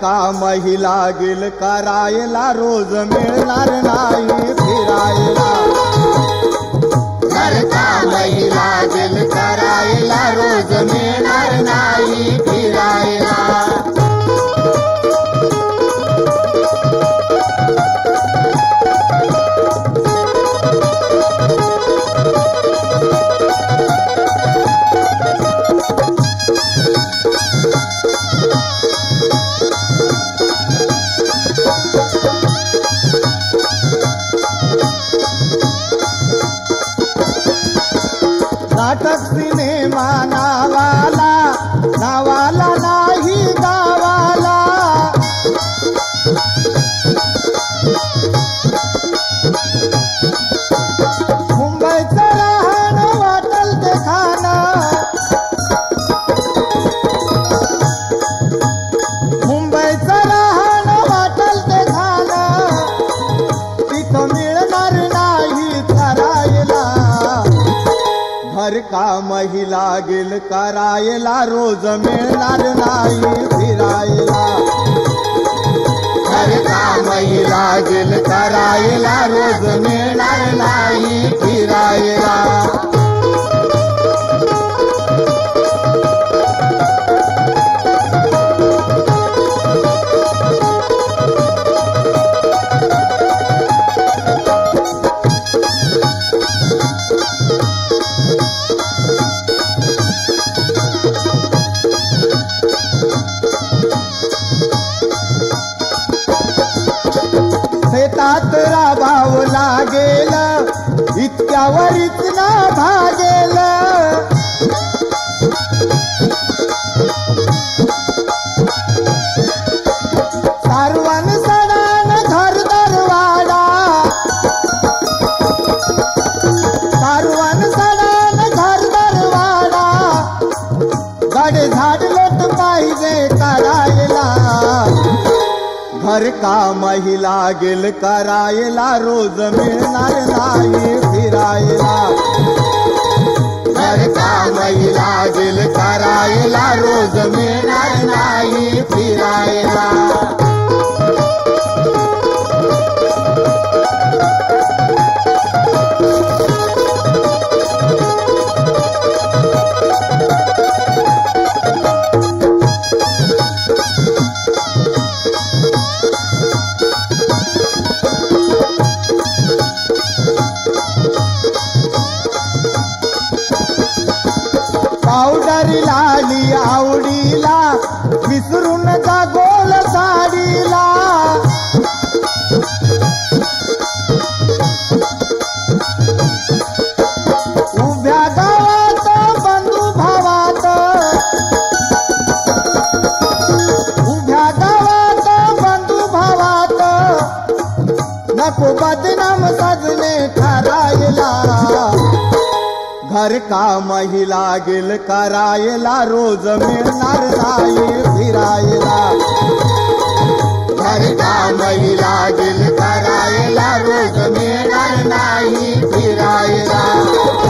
घर का महिला गिल करायला रोज मिळणार नाही, फिरायला. घर का महिला गिल करायला रोज मिळणार नाही, फिरायला. घर का महिला गेल करायला? रोज मिळणार नाही फिरायला. घर का महिला गेल करायला? रोज मिळणार नाही फिरायला. का महिला गिल करायला, रोज में नाही फिरायला. घर महिला गिल करायला, रोज मिळणार नाही फिरायला. महिला गिल करायला, रोज मिळणार नाही, फिरायला. घर महिला गिल करायला, रोज मिळणार नाही, फिरायला.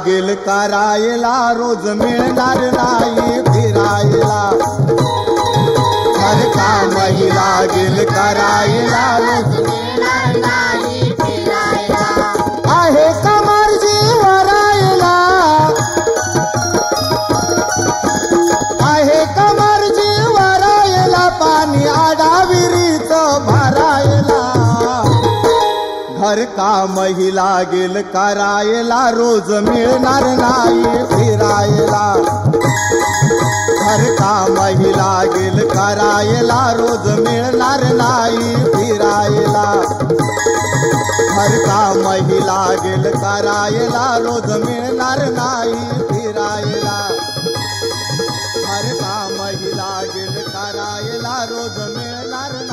लागेल करायला रोज मिळणार नाही फिरायला. हर का महिला लागेल करायला रोज घर कामही लागेल करायला, रोज मिळणार नाही फिरायला. घर कामही लागेल करायला, रोज मिळणार नाही फिरायला. हर कामही लागेल करायला, रोज मिळणार नाही फिरायला. हर कामही लागेल करायला, रोज मिळणार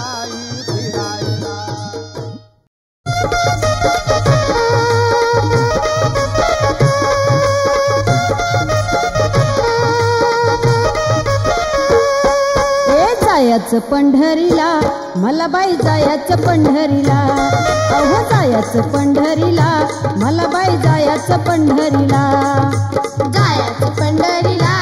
जायचं पंढरीला मला बाई जायचं पंढरीला. अहो जायचं पंढरीला मला बाई जायचं पंढरीला. जायचं पंढरीला.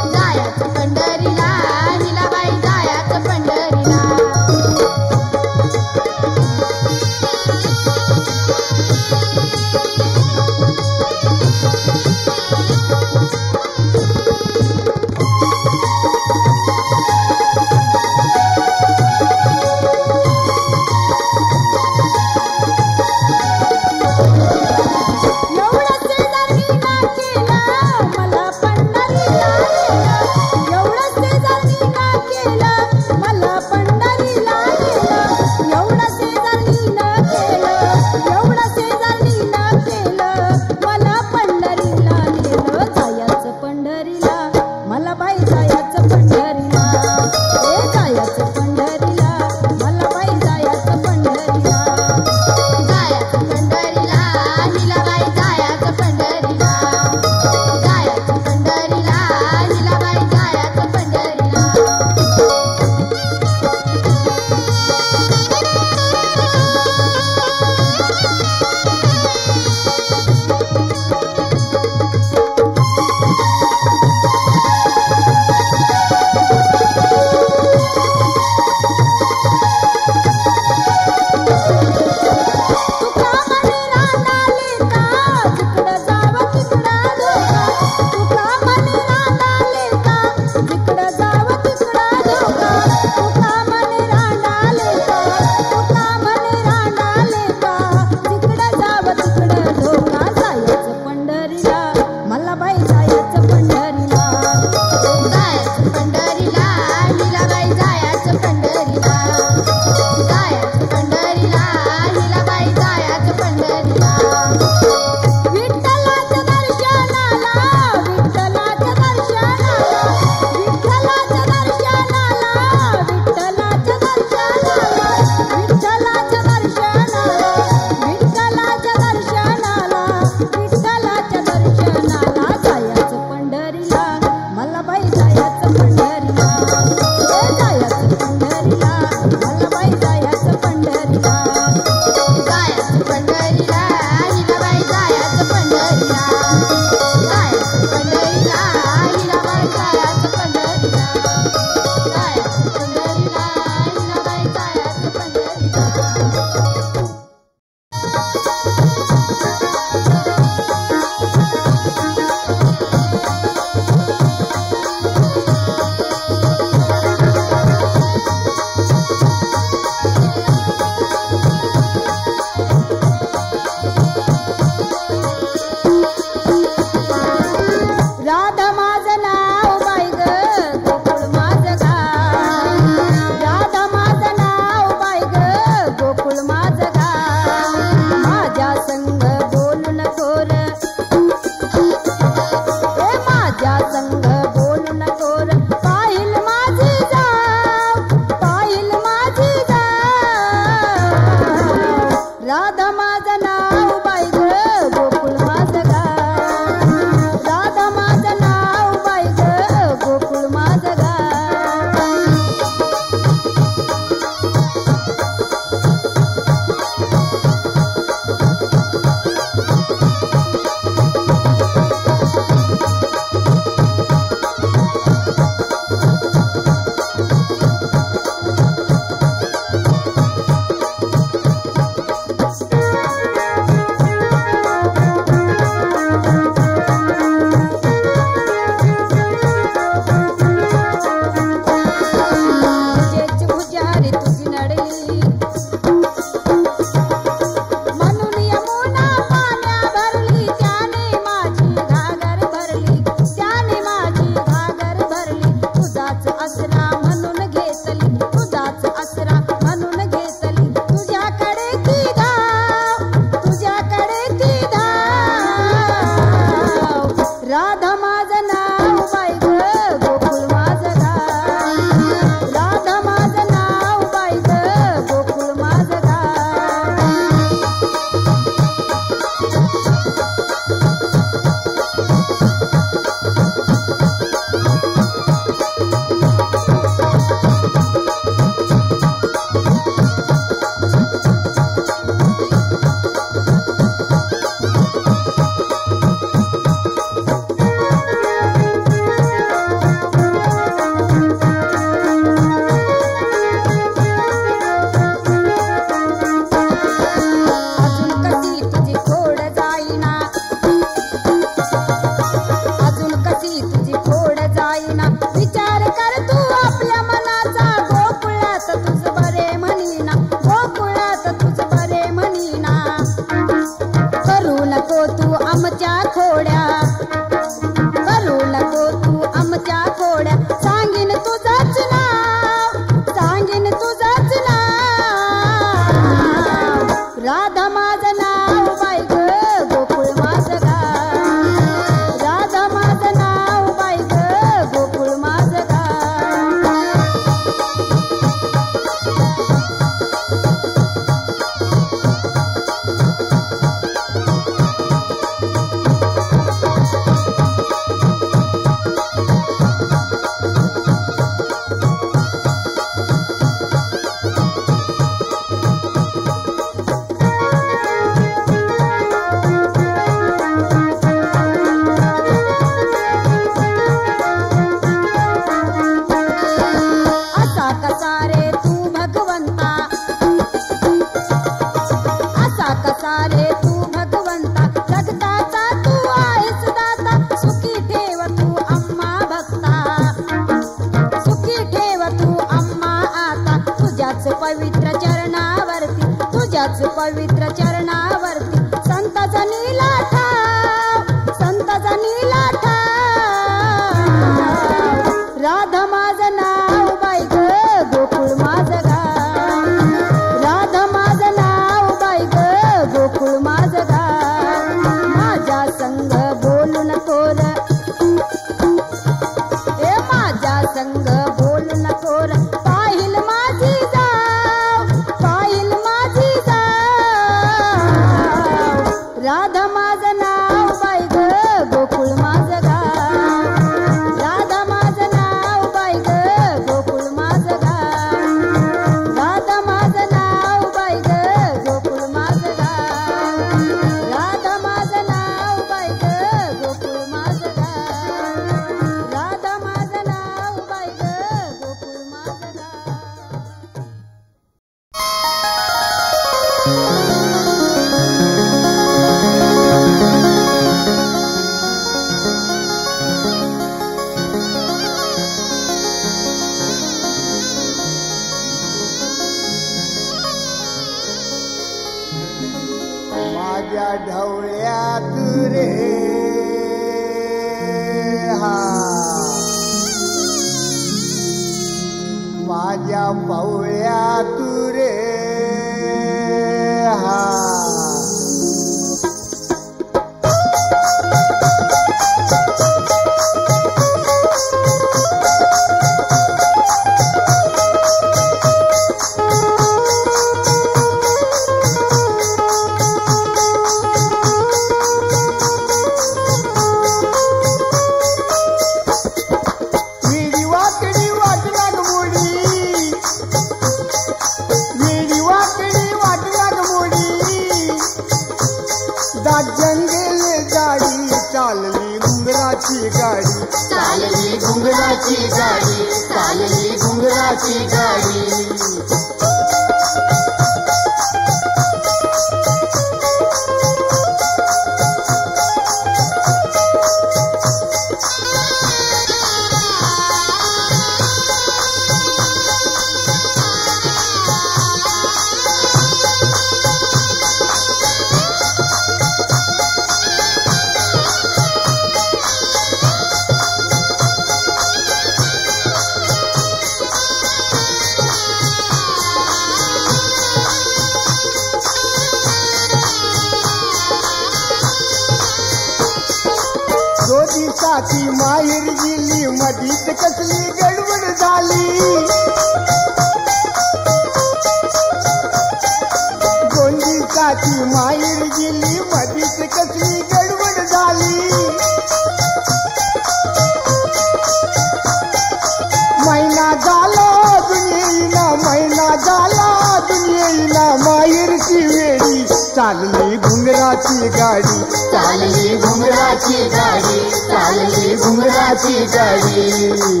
चालली घुंगराची गाडी. चालली घुंगराची गाडी चालली घुंगराची गाडी.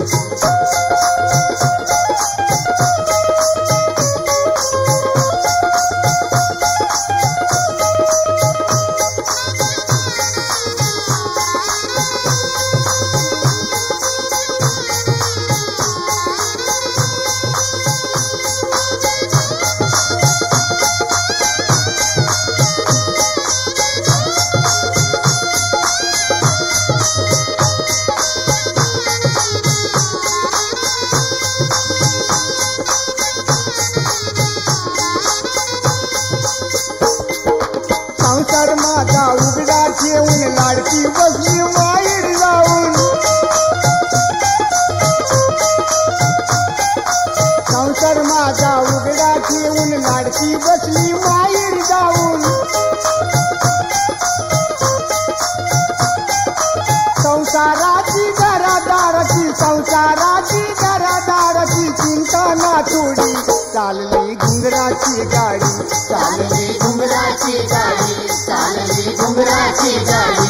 जाऊ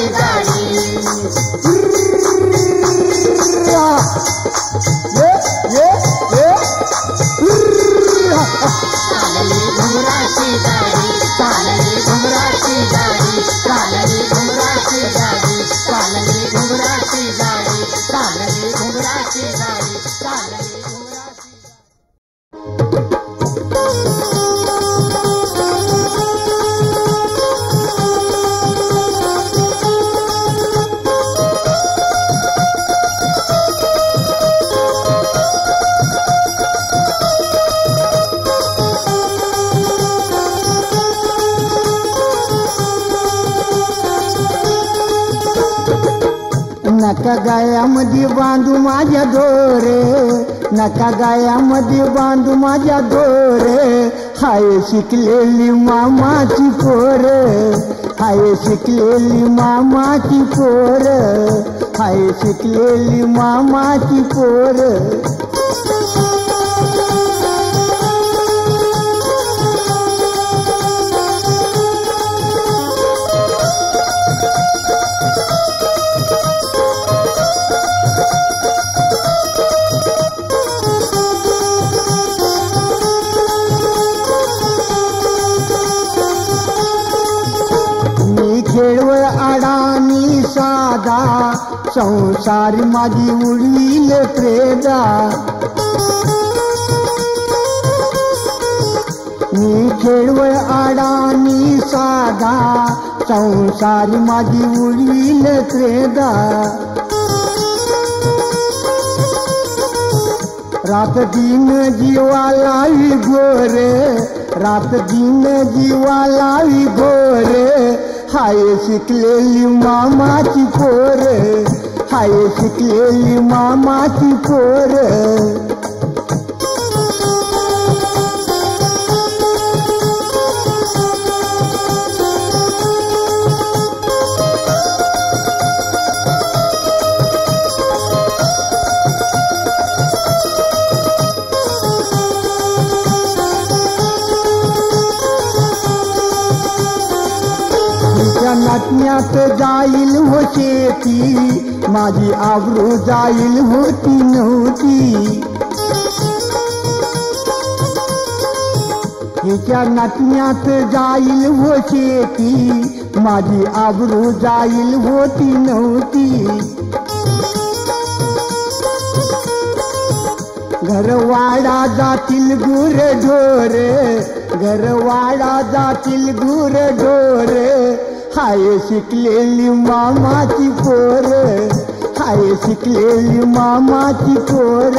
घुंगराची गाडी गायामध्ये बांधू माझ्या दोरे हाय शिकलेली मामाची पोर. हाय शिकलेली मामाची पोर. हाय शिकलेली मामाची पोर. साधा संसार माझी उडवील प्रेदा मी खेळवळ आडानी साधा संसार माझी उडवील प्रेदा रात दिन जीवा लावी गोर, रात दिन जीवा लावी गोर। हाय शिकलेली मामाची पोर हाय शिकलेली मामाची पोर. जाईल हो शेती माझी आबरू जाईल होती नव्हती. हिच्या नाटण्यात जाईल हो शेती माझी आबरू जाईल होती नव्हती. घरवाडा जातील गुर ढोर, घरवाडा जातील गुर ढोर. हाय शिकलेली मामाची पोर हाय शिकलेली मामाची पोर.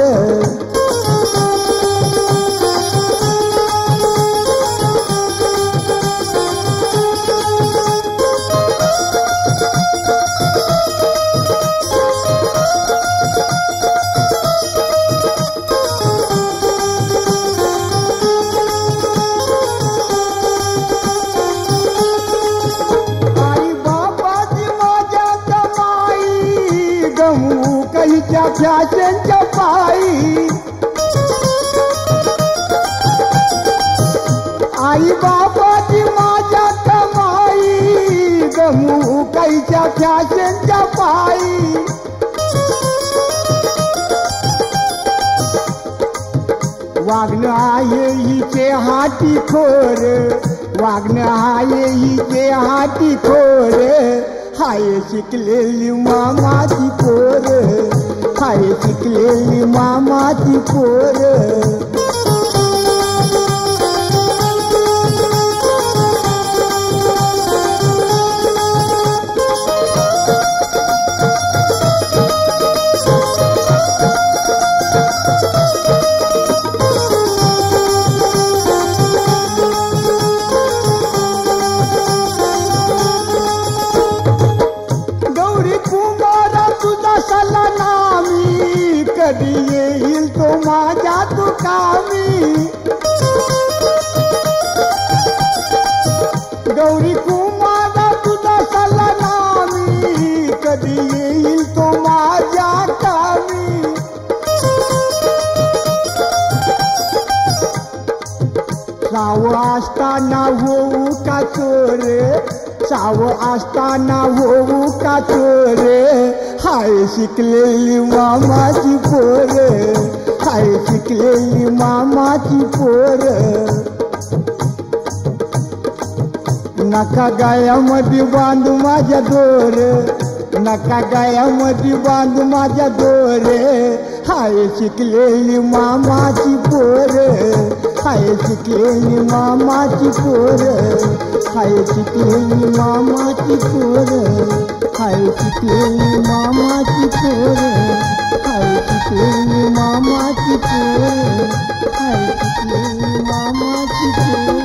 काहीच्या पायी. वागणं आहे हिचे हाती खोर वागणं आहे हिचे हाती खोर हाय शिकलेली मामाची पोर. हाय शिकलेली मामाची पोर. असताना होऊ का चोर हाय शिकलेली मामाची पोर। हाय शिकलेली मामाची पोर। नका गायामध्ये बांधू माझ्या दोर। नका गायामध्ये बांधू माझ्या दोर। हाय शिकलेली मामाची पोर। हाय शिकलेली मामाची पोर। हाय पिटेई मामा की पोर हाय पिटेई मामा की पोर हाय पिटेई मामा की पोर हाय मामा की पोर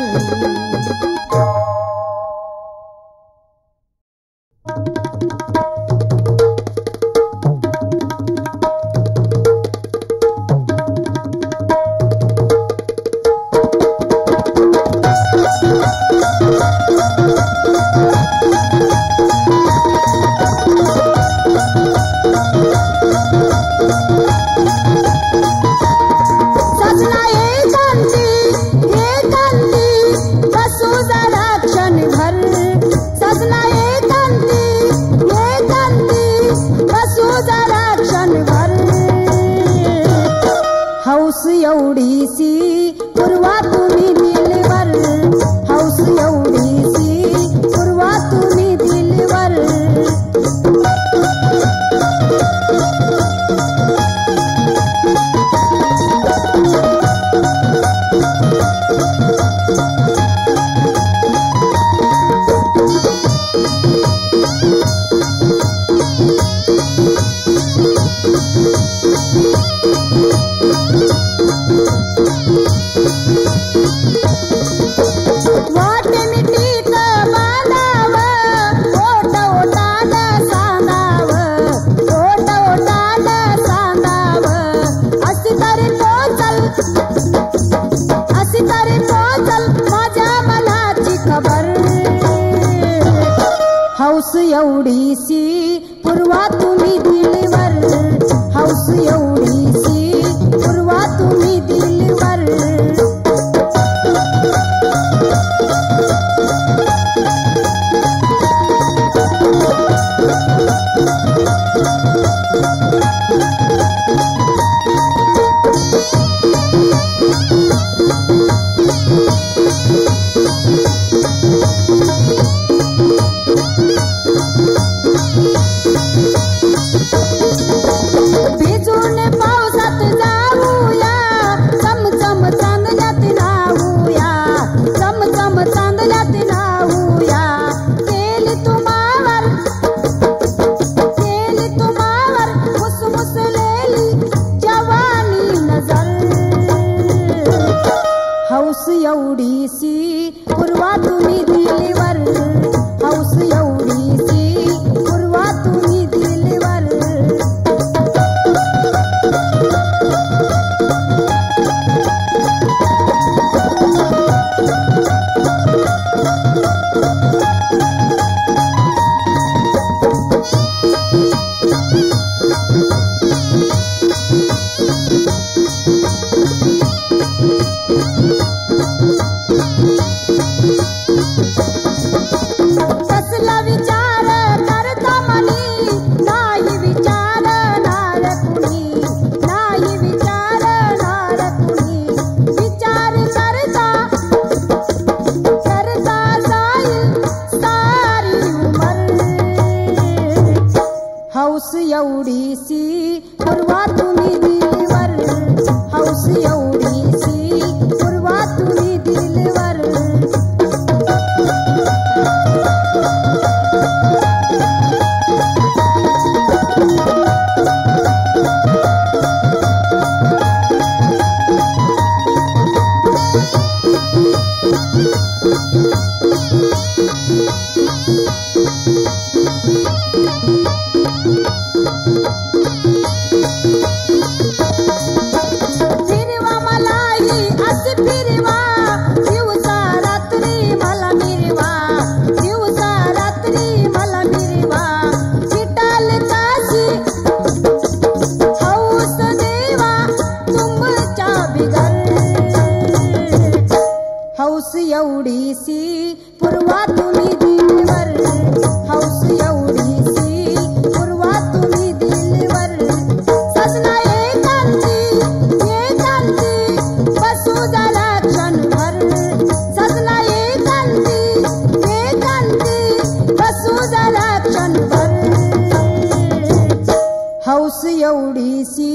ಉಡಿಸಿ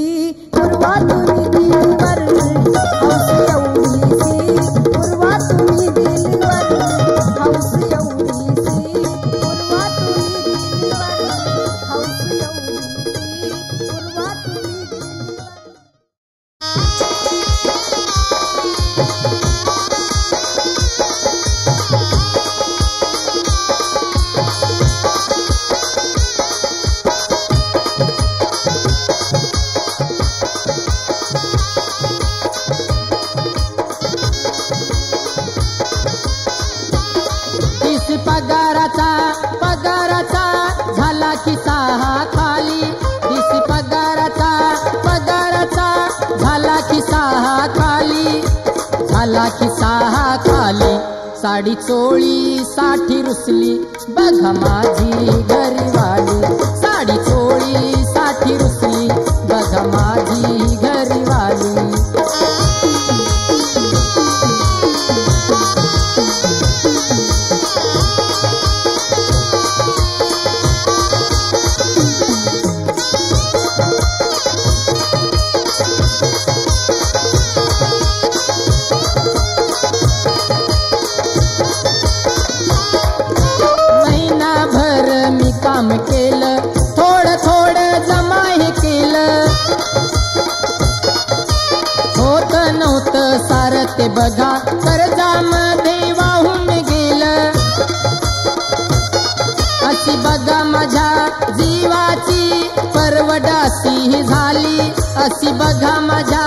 अशी बघा माझ्या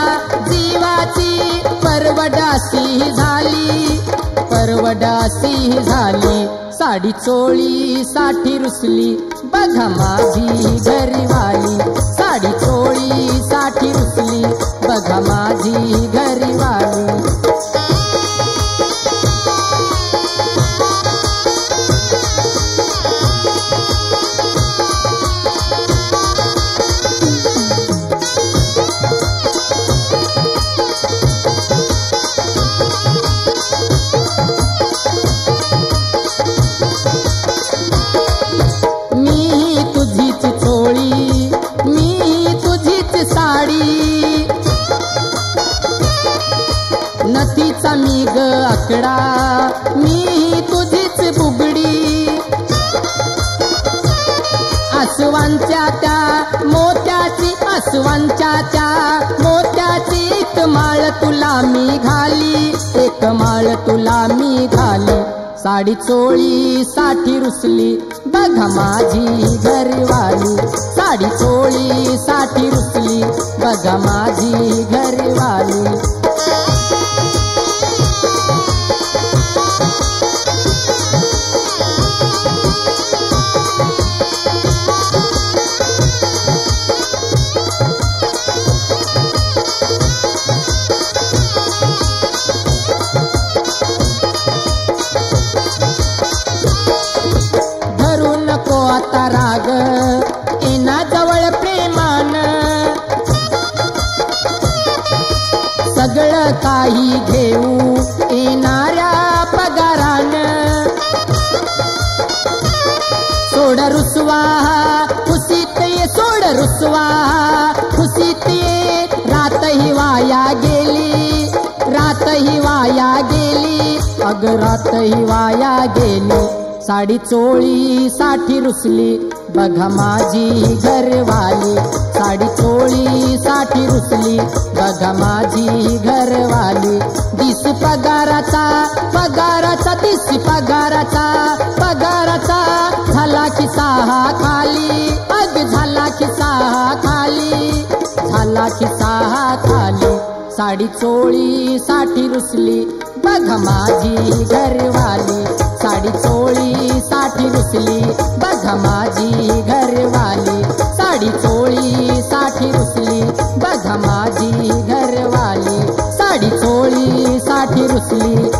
जीवाची परवडासी झाली. परवडासी झाली साडी चोळी साठी रुसली. बघा माझी घरीवाली साडी चोळी साठी कमाल तुला मी घाल. साडी चोळी साठी रुसली. बघा माझी घरवाली. साडी चोळी साठी रुसली. बघा माझी घरवाली. साडी चोली साठी रुसली. बघा माझी घरवाली. साडी चोली साठी रुसली. बघा माझी घरवाली. दिस पगाराचा पगाराचा, दिस पगाराचा पगाराचा झाला की सहा खाली. अग झाला की सहा खाली. झाला की सहा खाली. साडी चोली साठी रुसली. बघ माझी घरवाली. साड़ी चोळी साठी रुसली बघा माझी घरवाली। साडी चोळी साठी रुसली बघा माझी घरवाली। साडी चोळी साठी रुसली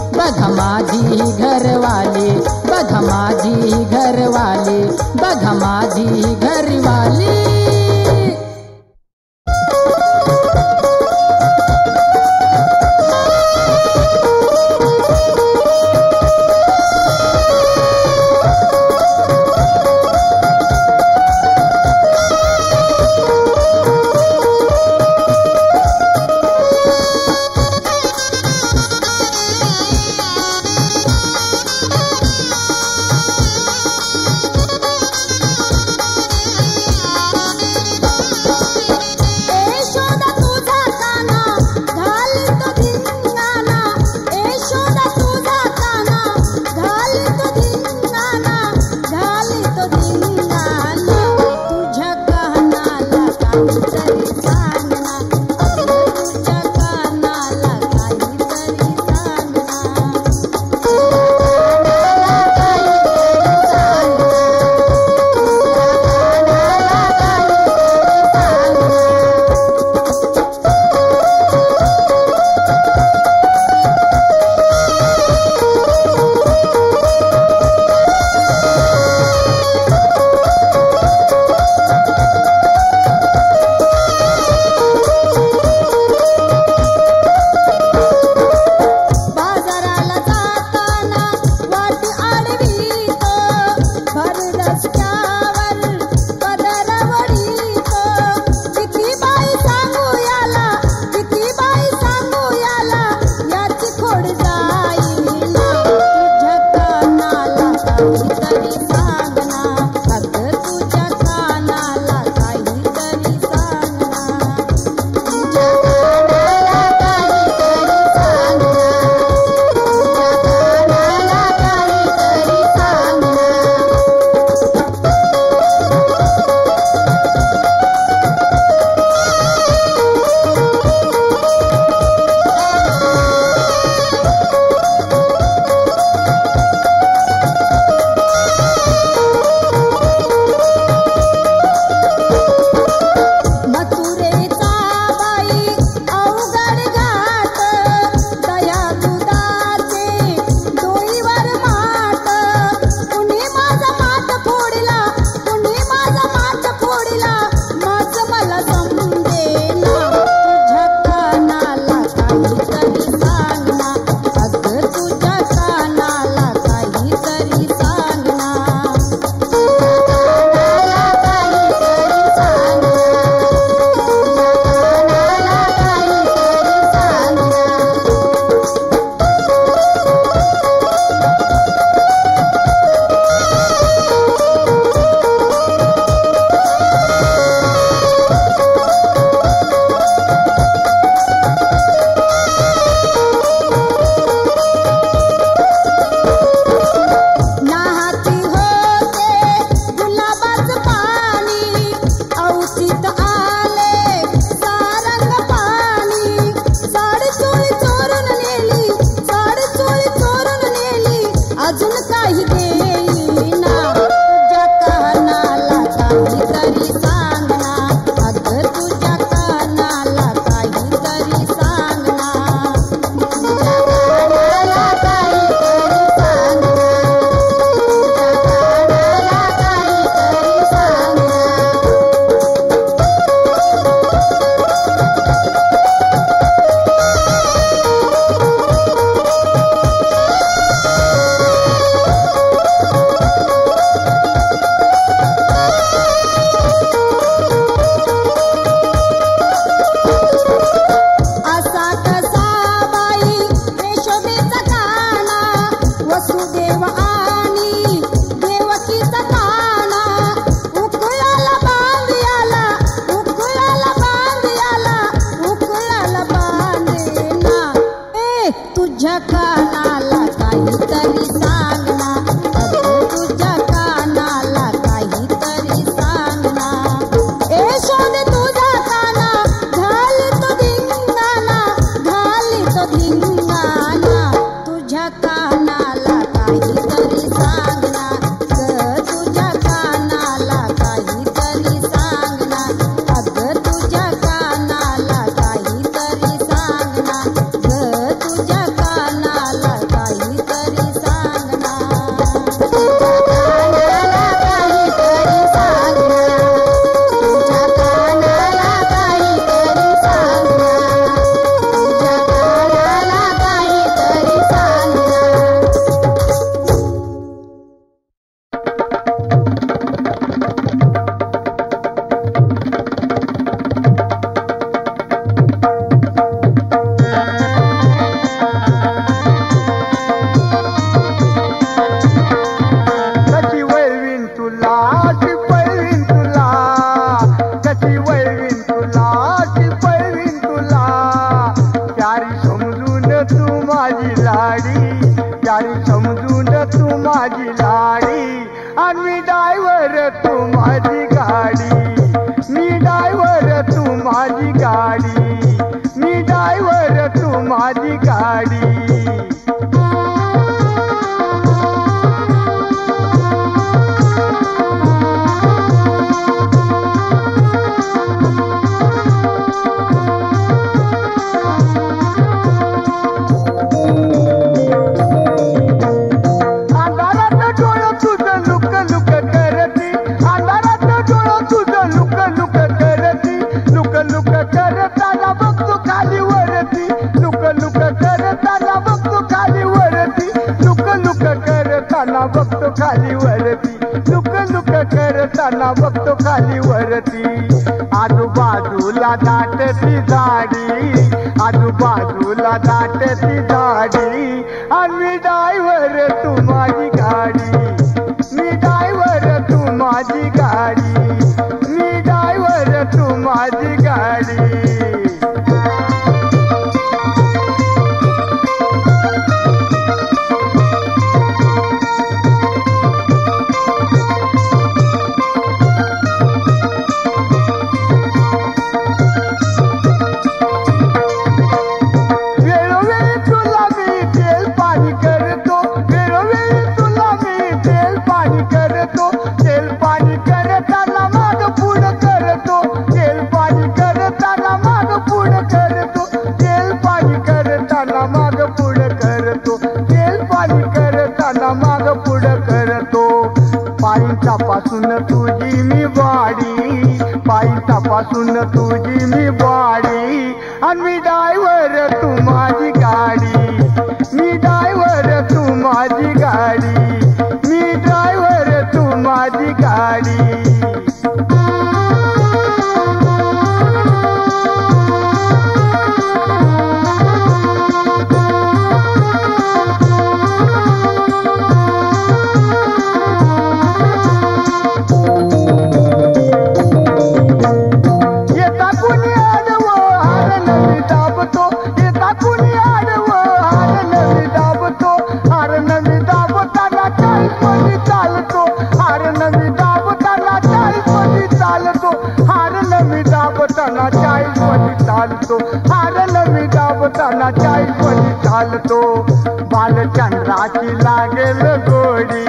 तोरा चाय पनी तो। डाल बाल चंद्रा की लागे गोरी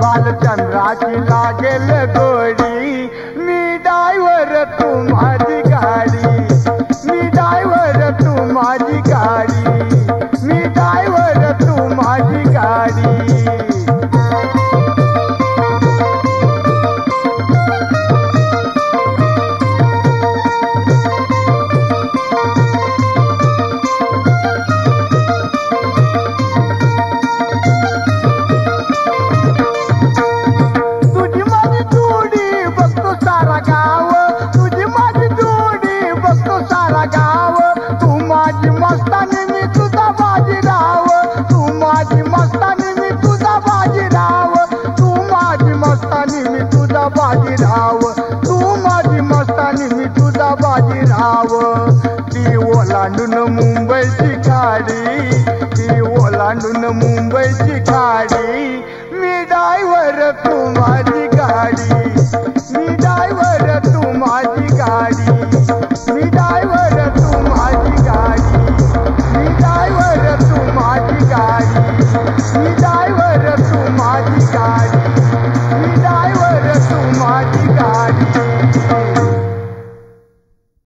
बाल चंद्रा की लागे गोरी।